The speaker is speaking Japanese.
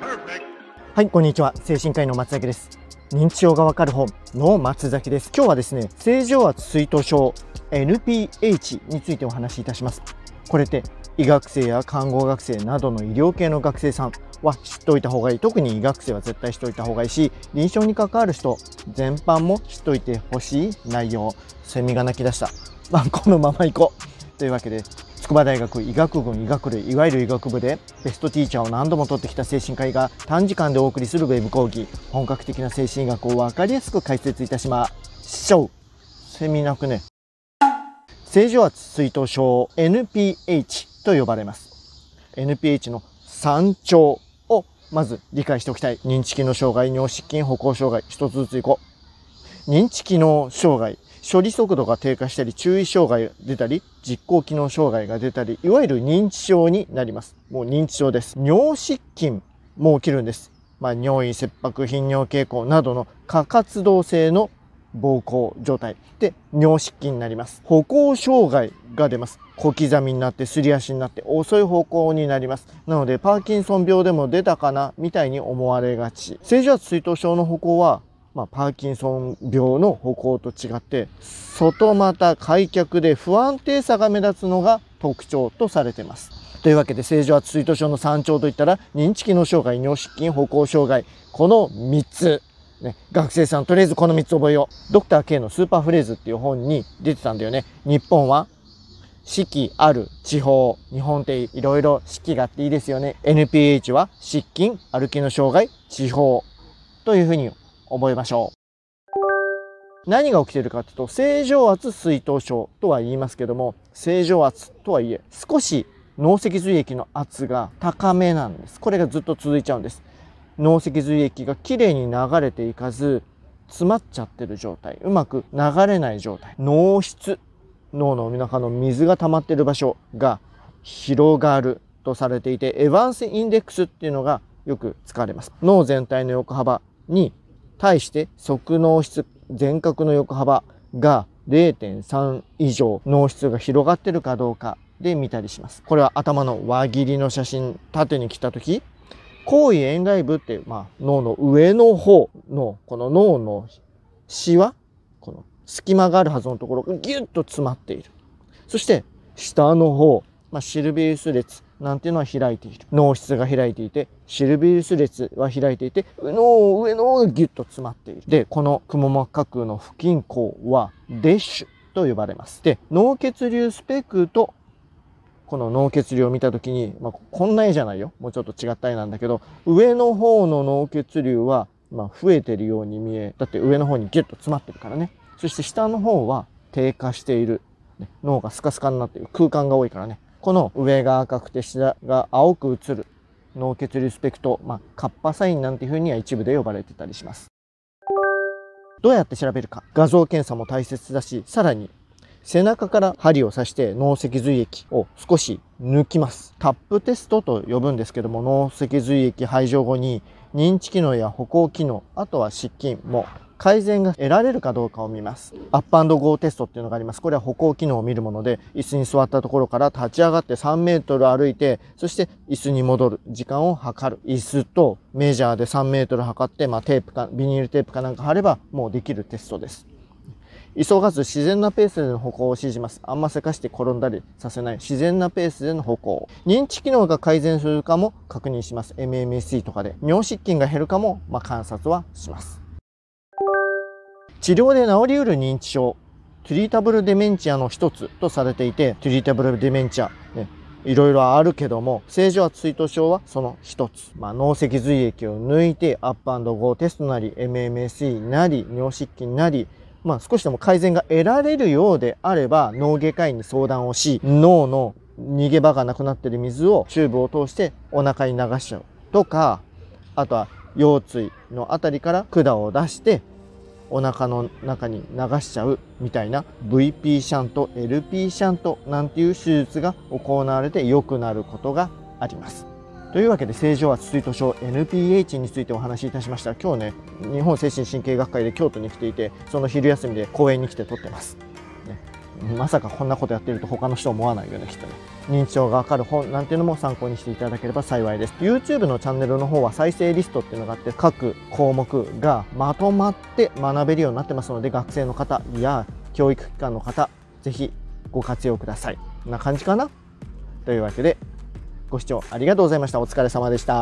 はい、こんにちは。精神科医の松崎です。認知症がわかる本の松崎です。今日はですね、正常圧水頭症 NPH についてお話しいたします。これって医学生や看護学生などの医療系の学生さんは知っておいた方がいい。特に医学生は絶対知っておいた方がいいし、臨床に関わる人全般も知っておいてほしい内容。セミが鳴き出した。まあ、このまま行こう。というわけで、筑波大学医学部医学類いわゆる医学部でベストティーチャーを何度も取ってきた精神科医が短時間でお送りするウェブ講義。本格的な精神医学を分かりやすく解説いたしましょうセミナクね。正常圧水頭症 NPH と呼ばれます。NPH の3兆をまず理解しておきたい。認知機能障害尿失禁歩行障害一つずついこう。認知機能障害。処理速度が低下したり、注意障害が出たり、実行機能障害が出たり、いわゆる認知症になります。もう認知症です。尿失禁も起きるんです。まあ、尿意、切迫、頻尿傾向などの過活動性の膀胱状態で尿失禁になります。歩行障害が出ます。小刻みになってすり足になって遅い方向になります。なのでパーキンソン病でも出たかなみたいに思われがち。正常圧水頭症の歩行はまあ、パーキンソン病の歩行と違って外股開脚で不安定さが目立つのが特徴とされています。というわけで正常圧水頭症の3兆といったら認知機能障害尿失禁歩行障害この3つね、学生さんとりあえずこの3つ覚えよう。ドクター K のスーパーフレーズっていう本に出てたんだよね。日本は四季ある地方。日本っていろいろ四季があっていいですよね。NPH は失禁、歩きの障害、地方というふうに覚えましょう。何が起きているかというと、正常圧水頭症とは言いますけども、正常圧とはいえ、少し脳脊髄液の圧が高めなんです。これがずっと続いちゃうんです。脳脊髄液がきれいに流れていかず、詰まっちゃってる状態。うまく流れない状態。脳室。脳の中の水が溜まってる場所が広がるとされていて、エヴァンスインデックスっていうのがよく使われます。脳全体の横幅に対して側脳室全角の横幅が0.3以上脳室が広がってるかどうかで見たりします。これは頭の輪切りの写真縦に来た時後位円外部って、まあ、脳の上の方のこの脳のシワこの隙間があるはずのところがギュッと詰まっている。そして下の方、まあ、シルビウス列なんていうのは開いている。脳室が開いていて、シルビウス列は開いていて、脳、上の方がギュッと詰まっている。で、このくも膜下空の不均衡はデッシュと呼ばれます。で、脳血流スペクとこの脳血流を見た時に、まあ、こんな絵じゃないよ。もうちょっと違った絵なんだけど、上の方の脳血流は、まあ、増えてるように見え、だって上の方にギュッと詰まってるからね。そして下の方は低下している。脳がスカスカになっている。空間が多いからね。この上が赤くて下が青く映る脳血流スペクト、まあ、カッパサインなんていうふうには一部で呼ばれてたりします。どうやって調べるか画像検査も大切だし、さらに背中から針を刺して脳脊髄液を少し抜きます。タップテストと呼ぶんですけども、脳脊髄液排除後に認知機能や歩行機能、あとは失禁も改善が得られるかどうかを見ます。アップゴーテストっていうのがあります。これは歩行機能を見るもので、椅子に座ったところから立ち上がって3メートル歩いて、そして椅子に戻る。時間を測る。椅子とメジャーで3メートル測って、まあテープか、ビニールテープかなんか貼ればもうできるテストです。急がず自然なペースでの歩行を指示します。あんませかして転んだりさせない自然なペースでの歩行。認知機能が改善するかも確認します。MMSE とかで。尿失禁が減るかも、まあ、観察はします。治療で治りうる認知症、トゥリータブルデメンチアの一つとされていて、トゥリータブルデメンチア、ね、いろいろあるけども、正常圧水頭症はその一つ。まあ、脳脊髄液を抜いて、アップゴーテストなり、MMSE なり、尿失禁なり、まあ、少しでも改善が得られるようであれば、脳外科医に相談をし、脳の逃げ場がなくなってる水をチューブを通してお腹に流しちゃう。とか、あとは腰椎のあたりから管を出してお腹の中に流しちゃうみたいな VP シャント LP シャントなんていう手術が行われて良くなることがあります。というわけで正常圧水図症 NPH についてお話しいたしました今日ね日本精神神経学会で京都に来ていてその昼休みで公園に来て撮ってます、まさかこんなことやってると他の人思わないよねきっとね。認知症がわかる本なんていうのも参考にしていただければ幸いです。YouTube のチャンネルの方は再生リストっていうのがあって各項目がまとまって学べるようになってますので学生の方や教育機関の方ぜひご活用ください。こんな感じかな。というわけでご視聴ありがとうございました。お疲れ様でした。